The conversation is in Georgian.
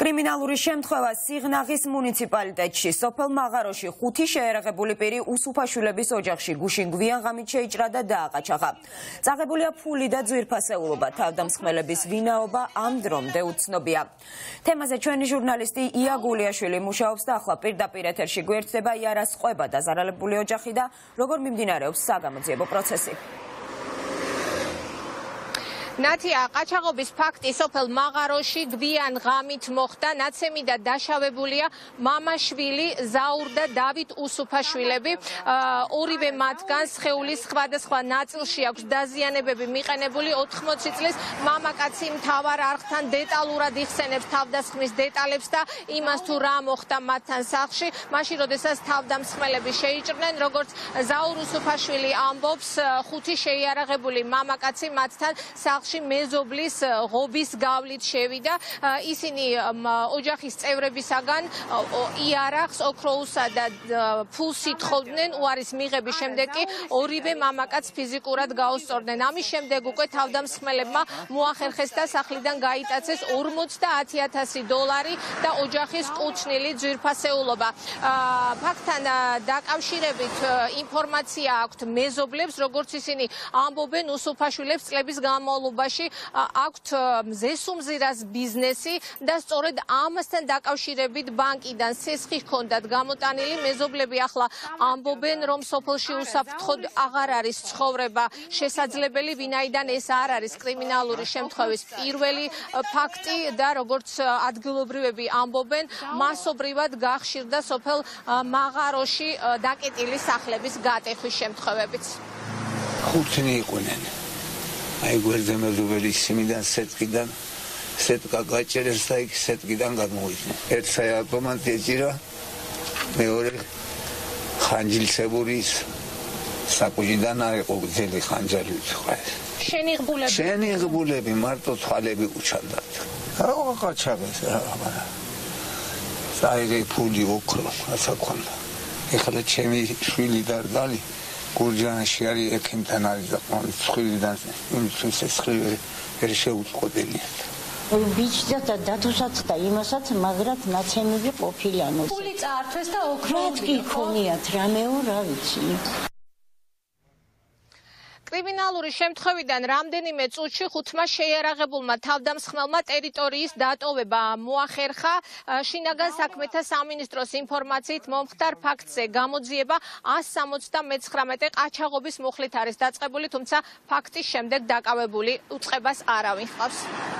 კრიმინალური შემთხვევა სიღნაღის მუნიციპალიტეტში სოფელ მაღაროში ხუთი შეერაღებული პირი უსუფაშვილების ოჯახში გუშინ გვიან ღამით შეიჭრა და დააყაჩახა. წაღებულია ფული და ძვირფასეულობა. თავდამსხმელების ვინაობა ამ დრომდე უცნობია. თემაზე ჩვენი ჟურნალისტი ია გულიაშვილი მუშაობს და ახლა პირდაპირ ეთერში გვერდდება იარას ყვება დაზარალებული ოჯახი და როგორ მიმდინარეობს საგამოძიებო პროცესი. ნათია ყაჩაღობის ფაქტი სოფელ მაღაროში გვიან ღამით მოხდა. ნაცემი და დაშავებულია მამაშვილი ზაურ და დავით უსუფაშვილები. ორივე მათგან სხეულის სხვადასხვა ნაწილში აქვს დაზიანებები მიყენებული. 80 წლის მამაკაცი მთავარ არხთან დეტალურად იხსენებს თავდასხმის დეტალებს და იმას თუ რა მოხდა მათთან სახლში მაშინ როდესაც თავდამსხმელები შეიჭრნენ როგორც ზაურ უსუფაშვილი ამბობს ხუთი შეიარაღებული მამაკაცი მათთან სახლში სახლში მეზობლის ღობის გავლით შევიდა. ისინი ოჯახის წევრებისაგან იარაღს ოქროუსა და ფულს ითხოვდნენ უარის მიღების შემდეგ კი ორივე მამაკაც ფიზიკურად გაუსწორდნენ ამის შემდეგ უკვე თავდამსხმელებმა მოახერხეს და სახლიდან გაიტაცეს 50000 დოლარი და ოჯახის კუჩნილი ძვირფასეულობა. ფაქტთან დაკავშირებით ინფორმაცია აქვთ მეზობლებს როგორც ისინი ამბობენ უსუფაშვილებს წლების განმავლობაში ხანობაში აქვთ ზესუმზირას ბიზნესი და სწორედ ამასთან დაკავშირებით ბანკიდან სესხი ჰქონდათ გამოტანილი. მეზობლები ახლა ამბობენ რომ სოფელში უსაფრთხოდ აღარ არის ცხოვრება შესაძლებელი ვინაიდან ეს არ არის კრიმინალური შემთხვევის პირველი ფაქტი და როგორც ადგილობრივები ამბობენ მასობრივად გახშირდა სოფელ მაღაროში დაკეტილი სახლების გატეხვის შემთხვევებიც. ხუთი იყვნენ აი გვერდზე მეზობელი სიმიდან სეტკიდან სეტკა გაჭერეს და იქ სეტკიდან გამოვიდნენ ერთ საავტომატი ეჭირა მეორე ხანჯილსებურის საკუჯიდან აიყო ძელი ხანჯალი თქვა შენი ღბულები? შენი ღბულები მარტო თვალები უჩანდათ. რა ყაჩაღეს რა საერთი ფული ოქრო ასე ქონდა ეხლა ჩემი შვილი და დალი გურჯანაში არის ექიმთან არის და ყოველ ცხრიდან იმისთვის ეს ხრივი ვერ შეუწყოდენია ბიჭდა და დათოსაც და იმასაც მაგრად ნაცემები ყოფილიანო. ფული წაართვეს და ოქრო კი ქონიათ რამეო რა ვიცი. კრიმინალური შემთხვევიდან რამდენიმე წუთში ხუთმა შეიარაღებულმა თავდამსხმელმა ტერიტორიის დატოვება მოახერხა. შინაგან საქმეთა სამინისტროს ინფორმაციით მომხდარ ფაქტზე გამოძიება 179 ყაჩაღობის მუხლით არის დაწყებული თუმცა ფაქტის შემდეგ დაკავებული უწყებას არავინ ხავს